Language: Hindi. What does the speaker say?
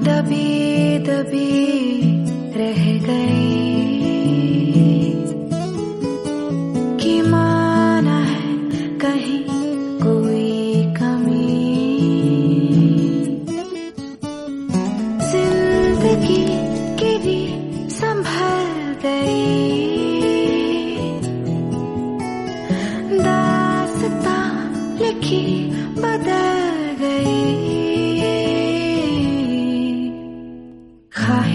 दबी दबी रह गई। कि माना है कहीं कोई कमी। ज़िंदगी की संभल गई। दासता लिखी बदल गई।